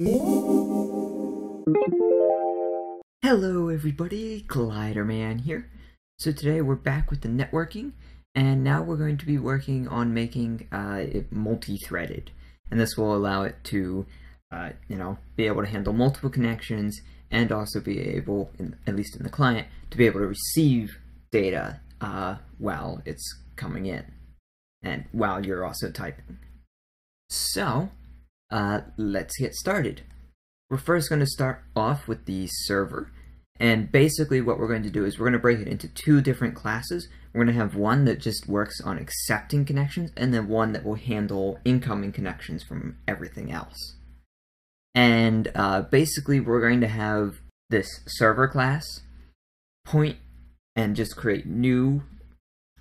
Hello everybody, Gliderman here. So today we're back with the networking, and now we're going to be working on making uh, it multi-threaded. And this will allow it to, uh, you know, be able to handle multiple connections and also be able, in, at least in the client, to be able to receive data uh, while it's coming in and while you're also typing. So, uh, let's get started. We're first going to start off with the server. And basically what we're going to do is we're going to break it into two different classes. We're going to have one that just works on accepting connections and then one that will handle incoming connections from everything else. And uh, basically we're going to have this server class point and just create new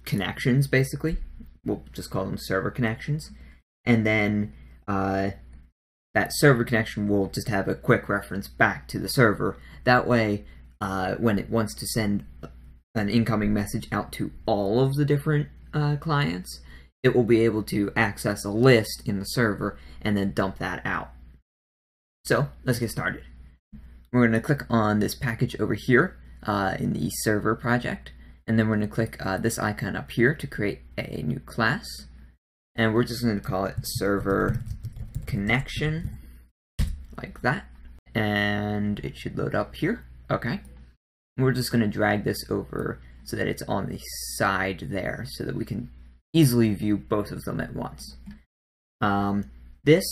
connections basically. We'll just call them server connections. And then uh, that server connection will just have a quick reference back to the server. That way, uh, when it wants to send an incoming message out to all of the different uh, clients, it will be able to access a list in the server and then dump that out. So let's get started. We're going to click on this package over here uh, in the server project, and then we're going to click uh, this icon up here to create a new class, and we're just going to call it server connection, like that, and it should load up here. Okay. We're just going to drag this over so that it's on the side there so that we can easily view both of them at once. Um, this,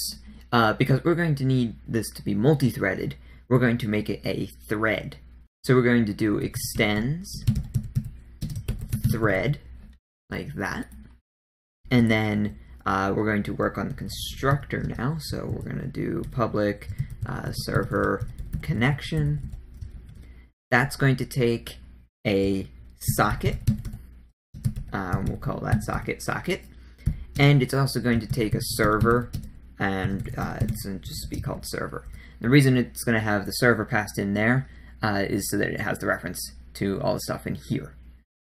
uh, because we're going to need this to be multi-threaded, we're going to make it a thread. So we're going to do extends thread like that. And then uh, we're going to work on the constructor now. So we're going to do public uh, server connection that's going to take a socket. Um, we'll call that socket socket. And it's also going to take a server, and uh, it's going to just be called server. The reason it's going to have the server passed in there uh, is so that it has the reference to all the stuff in here.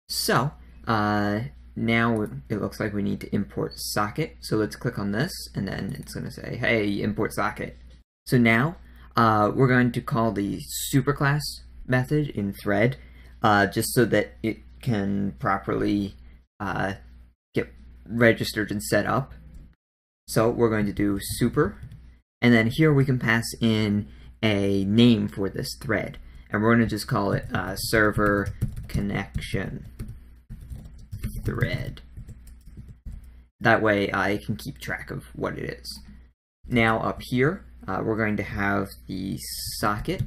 So, uh, now it looks like we need to import socket. So let's click on this, and then it's going to say, hey, import socket. So now, uh, we're going to call the superclass method in thread uh, just so that it can properly uh, get registered and set up. So we're going to do super, and then here we can pass in a name for this thread, and we're going to just call it uh, server connection thread. That way I can keep track of what it is. Now up here, uh, we're going to have the socket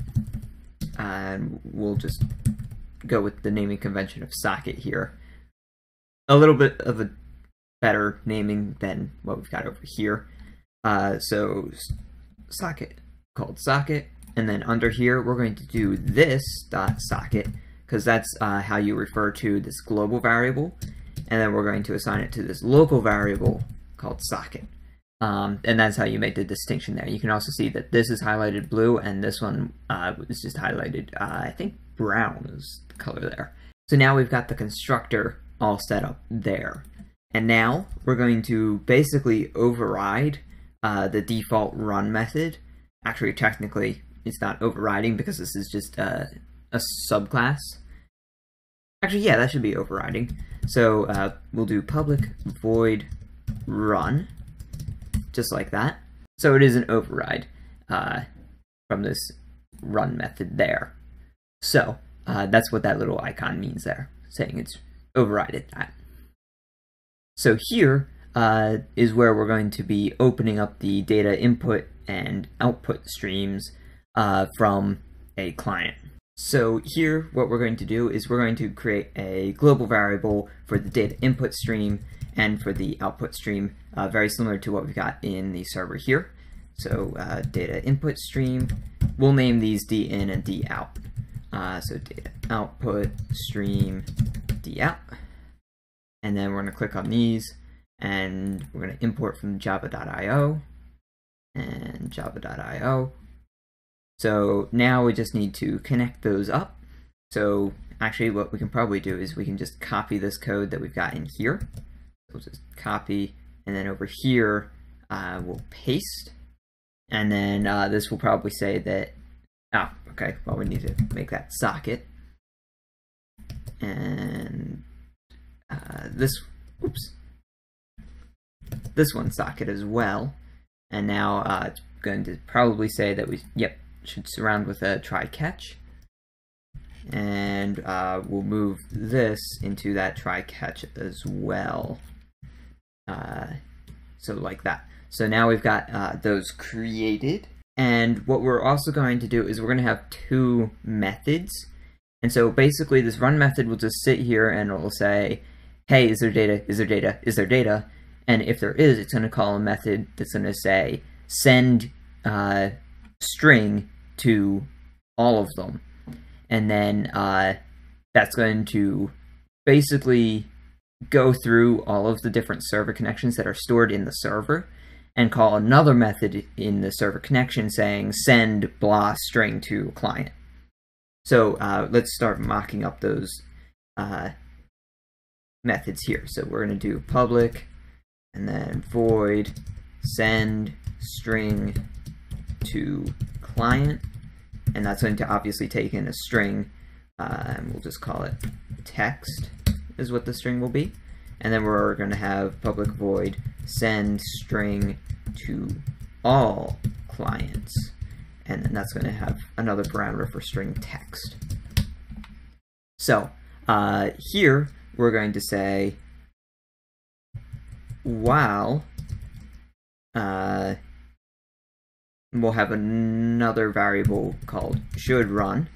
and we'll just go with the naming convention of socket here. A little bit of a better naming than what we've got over here. Uh, so socket called socket, and then under here we're going to do this dot socket because that's uh, how you refer to this global variable, and then we're going to assign it to this local variable called socket. Um, and that's how you make the distinction there. You can also see that this is highlighted blue and this one uh, is just highlighted, uh, I think brown is the color there. So now we've got the constructor all set up there. And now we're going to basically override uh, the default run method. Actually, technically, it's not overriding because this is just uh, a subclass. Actually, yeah, that should be overriding. So uh, we'll do public void run just like that. So it is an override uh, from this run method there. So uh, that's what that little icon means there, saying it's overrided that. So here uh, is where we're going to be opening up the data input and output streams uh, from a client. So here, what we're going to do is we're going to create a global variable for the data input stream and for the output stream, uh, very similar to what we've got in the server here. So uh, data input stream, we'll name these D in and D out. Uh, so data output stream D out. And then we're going to click on these and we're going to import from java.io and java.io. So now we just need to connect those up. So actually what we can probably do is we can just copy this code that we've got in here we'll just copy, and then over here, uh, we'll paste. And then uh, this will probably say that, oh, okay, well, we need to make that socket. And uh, this, oops, this one socket as well. And now uh, it's going to probably say that we, yep, should surround with a try catch. And uh, we'll move this into that try catch as well. Uh, so like that. So now we've got uh, those created. And what we're also going to do is we're going to have two methods. And so basically this run method will just sit here and it will say, hey, is there data, is there data, is there data? And if there is, it's going to call a method that's going to say send uh, string to all of them. And then uh, that's going to basically go through all of the different server connections that are stored in the server and call another method in the server connection saying send blah string to client. So uh, let's start mocking up those uh, methods here. So we're going to do public and then void send string to client and that's going to obviously take in a string uh, and we'll just call it text is what the string will be. And then we're going to have public void send string to all clients. And then that's going to have another parameter for string text. So uh, here we're going to say while uh, we'll have another variable called should run.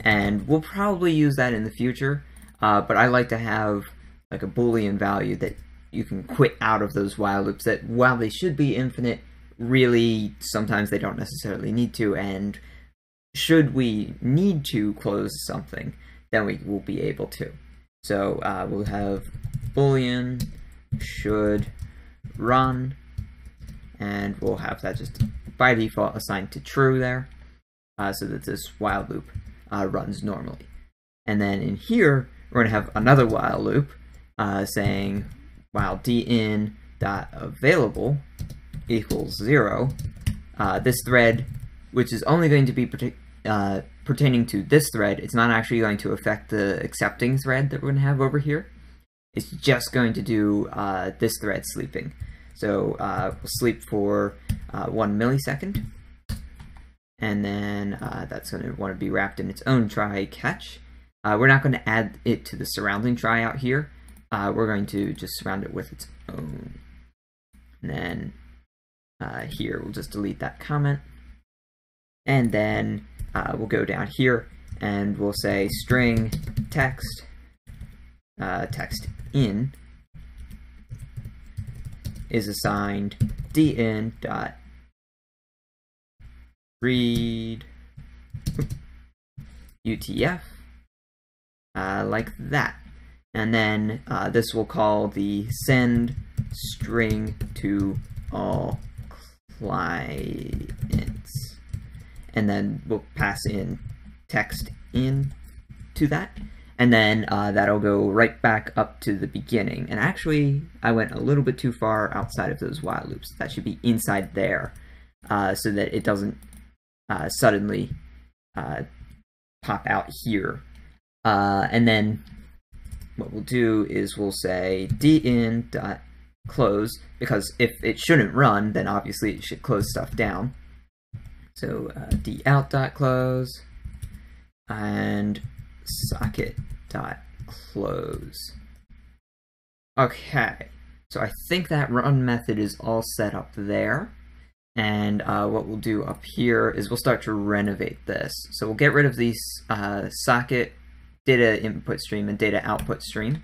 And we'll probably use that in the future. Uh, but I like to have like a boolean value that you can quit out of those while loops that while they should be infinite really sometimes they don't necessarily need to. And should we need to close something then we will be able to. So uh, we'll have boolean should run. And we'll have that just by default assigned to true there uh, so that this while loop uh, runs normally. And then in here, we're going to have another while loop uh, saying while dn dot available equals zero, uh, this thread, which is only going to be uh, pertaining to this thread, it's not actually going to affect the accepting thread that we're going to have over here. It's just going to do uh, this thread sleeping. So uh, we'll sleep for uh, one millisecond. And then uh, that's going to want to be wrapped in its own try catch. Uh, we're not going to add it to the surrounding try out here. Uh, we're going to just surround it with its own. And then uh, here, we'll just delete that comment. And then we'll go down here and we'll say string text, text in is assigned dn dot read utf uh, like that. And then uh, this will call the send string to all clients. And then we'll pass in text in to that and then uh, that'll go right back up to the beginning. And actually, I went a little bit too far outside of those while loops. That should be inside there, uh, so that it doesn't uh, suddenly uh, pop out here. Uh, and then what we'll do is we'll say dn dot close because if it shouldn't run, then obviously it should close stuff down. So uh, d out dot close and socket dot close. Okay, so I think that run method is all set up there. And uh, what we'll do up here is we'll start to renovate this. So we'll get rid of these uh, socket data input stream and data output stream.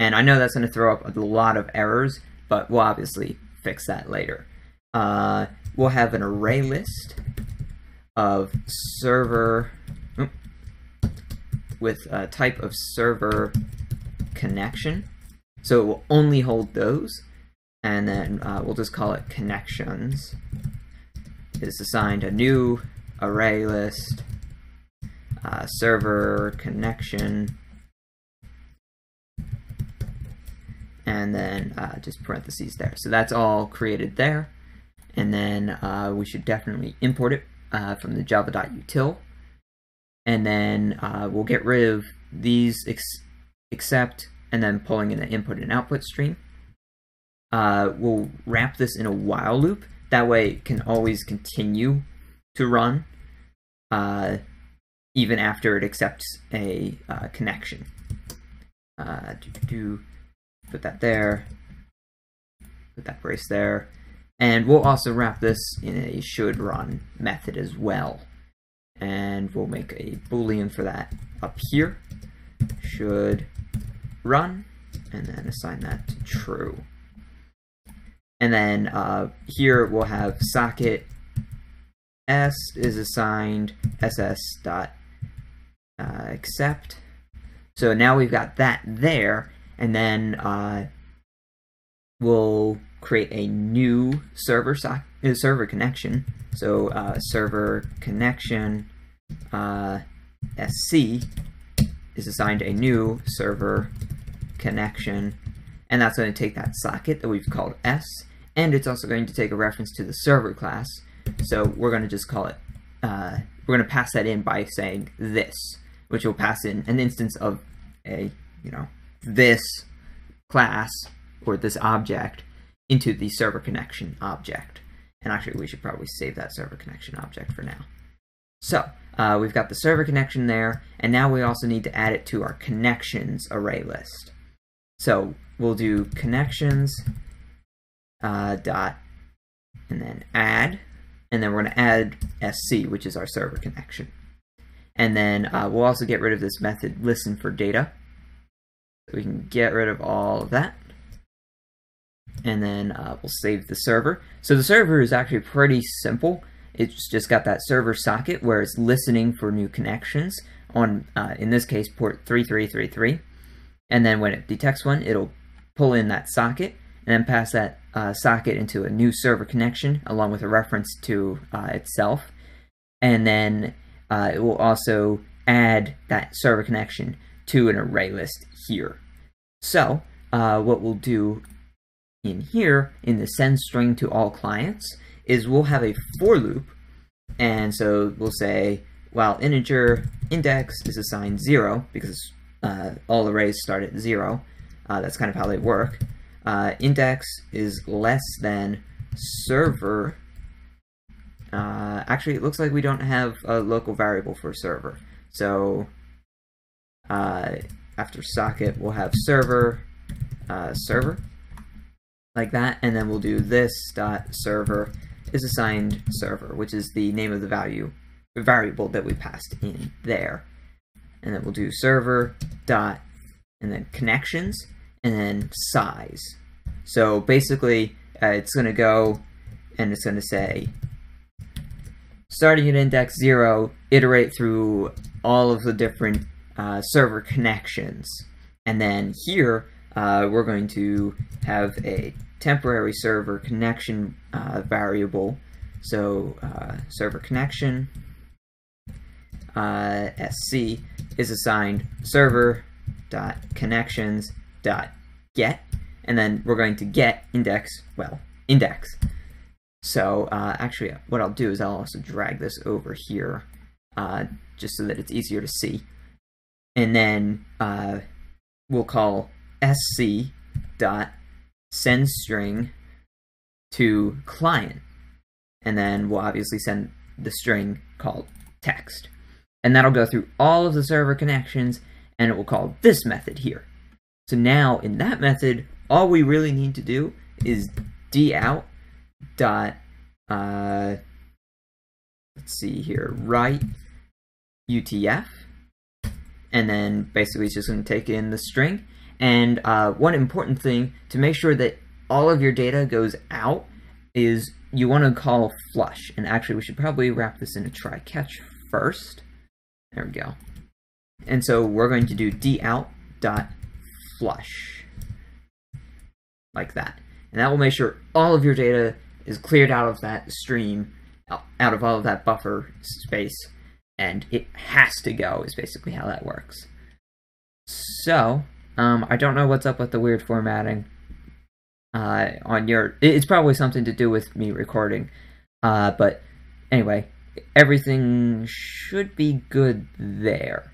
And I know that's going to throw up a lot of errors, but we'll obviously fix that later. Uh, we'll have an array list of server with a type of server connection. So it will only hold those, and then uh, we'll just call it connections. Is assigned a new array list, uh, server connection, and then uh, just parentheses there. So that's all created there. and then uh, we should definitely import it uh, from the java.util. And then uh, we'll get rid of these ex except and then pulling in the input and output stream. Uh, we'll wrap this in a while loop. That way it can always continue to run uh, even after it accepts a uh, connection. Uh, do, do, do, put that there, put that brace there, and we'll also wrap this in a should run method as well. And we'll make a boolean for that up here, should run, and then assign that to true. And then uh, here we'll have socket s is assigned ss dot uh, accept. So now we've got that there, and then uh, we'll create a new server so uh, server connection. So uh, server connection uh, sc is assigned a new server connection, and that's going to take that socket that we've called s, and it's also going to take a reference to the server class. So we're going to just call it. Uh, we're going to pass that in by saying this, which will pass in an instance of a you know this class or this object into the server connection object. And actually, we should probably save that server connection object for now. So, uh, we've got the server connection there, and now we also need to add it to our connections array list. So, we'll do connections uh, dot, and then add, and then we're going to add sc, which is our server connection. And then uh, we'll also get rid of this method listen for data. So we can get rid of all of that and then uh, we'll save the server. So the server is actually pretty simple. It's just got that server socket where it's listening for new connections on, uh, in this case, port 3333. And then when it detects one, it'll pull in that socket and then pass that uh, socket into a new server connection along with a reference to uh, itself. And then uh, it will also add that server connection to an array list here. So uh, what we'll do in here, in the send string to all clients, is we'll have a for loop. And so we'll say, while integer index is assigned 0, because uh, all arrays start at 0, uh, that's kind of how they work, uh, index is less than server. Uh, actually, it looks like we don't have a local variable for server. So uh, after socket, we'll have server, uh, server, like that, and then we'll do this dot server is assigned server, which is the name of the value variable that we passed in there. And then we'll do server dot and then connections and then size. So basically, uh, it's going to go and it's going to say starting at index 0, iterate through all of the different uh, server connections. And then here, uh, we're going to have a temporary server connection uh, variable. So uh, server connection uh, sc is assigned server dot connections dot get, and then we're going to get index well index. So uh, actually, what I'll do is I'll also drag this over here, uh, just so that it's easier to see, and then uh, we'll call sc dot send string to client. And then we'll obviously send the string called text. And that'll go through all of the server connections and it will call this method here. So now in that method, all we really need to do is dout dot uh, let's see here, write UTF, and then basically it's just going to take in the string and uh, one important thing to make sure that all of your data goes out is you want to call flush. And actually, we should probably wrap this in a try catch first. There we go. And so we're going to do dout.flush like that. And that will make sure all of your data is cleared out of that stream, out of all of that buffer space, and it has to go is basically how that works. So, um, I don't know what's up with the weird formatting. uh, on your. It's probably something to do with me recording, uh, but anyway, everything should be good there.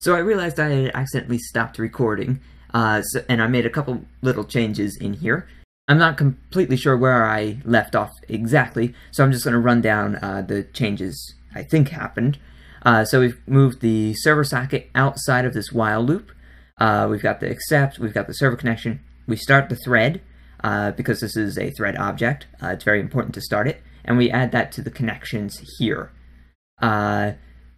So I realized I had accidentally stopped recording, uh, so, and I made a couple little changes in here. I'm not completely sure where I left off exactly, so I'm just going to run down uh, the changes I think happened. Uh, so we've moved the server socket outside of this while loop. Uh, we've got the accept, we've got the server connection. We start the thread, uh, because this is a thread object. Uh, it's very important to start it. And we add that to the connections here. Uh,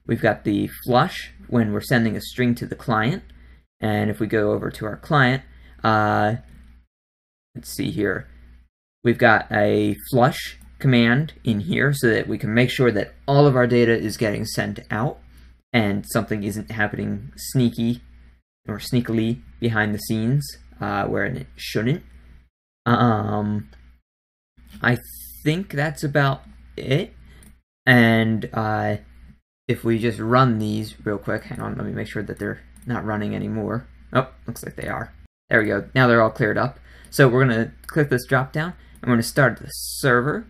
we've got the flush when we're sending a string to the client. And if we go over to our client, uh, let's see here. We've got a flush command in here so that we can make sure that all of our data is getting sent out and something isn't happening sneaky or sneakily behind the scenes uh, where it shouldn't. Um, I think that's about it. And uh, if we just run these real quick, hang on, let me make sure that they're not running anymore. Oh, looks like they are. There we go. Now they're all cleared up. So we're going to click this drop down. I'm going to start the server.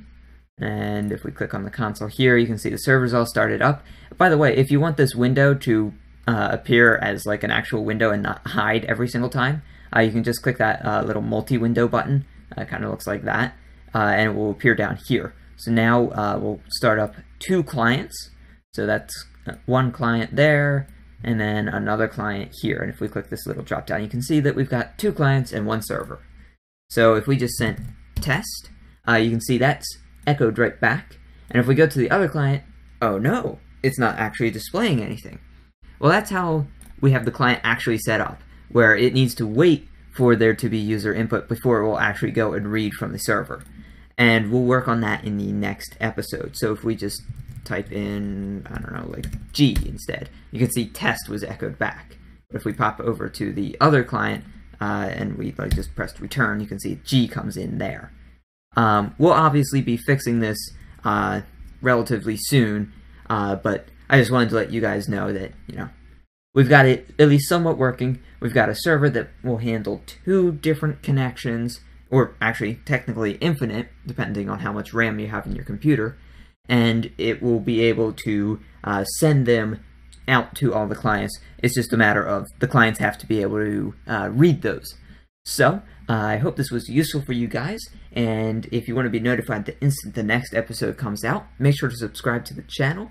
And if we click on the console here, you can see the server's all started up. By the way, if you want this window to uh, appear as like an actual window and not hide every single time, uh, you can just click that uh, little multi-window button. Uh, it kind of looks like that. Uh, and it will appear down here. So now uh, we'll start up two clients. So that's one client there, and then another client here. And if we click this little drop down, you can see that we've got two clients and one server. So if we just sent test, you can see that's echoed right back. And if we go to the other client, oh no, it's not actually displaying anything. Well, that's how we have the client actually set up, where it needs to wait for there to be user input before it will actually go and read from the server. And we'll work on that in the next episode. So if we just type in, I don't know, like G instead, you can see test was echoed back. But if we pop over to the other client uh, and we like just pressed return, you can see G comes in there. Um, we'll obviously be fixing this uh, relatively soon, uh, but I just wanted to let you guys know that, you know, we've got it at least somewhat working. We've got a server that will handle two different connections, or actually technically infinite, depending on how much RAM you have in your computer, and it will be able to uh, send them out to all the clients. It's just a matter of the clients have to be able to uh, read those. So, uh, I hope this was useful for you guys, and if you want to be notified the instant the next episode comes out, make sure to subscribe to the channel,